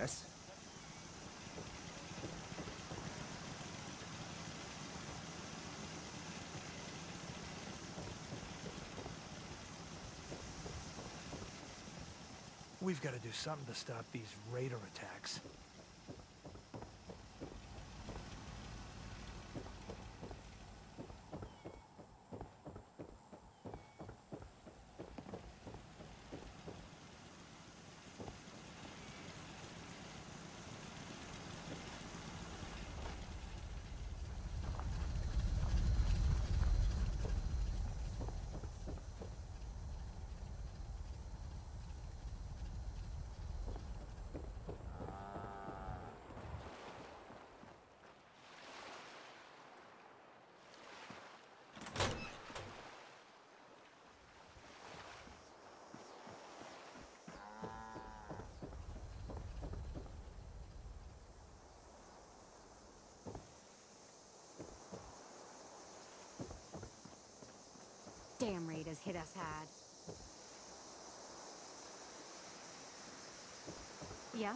Yes? We've got to do something to stop these raider attacks. Damn raiders hit us hard. Yeah?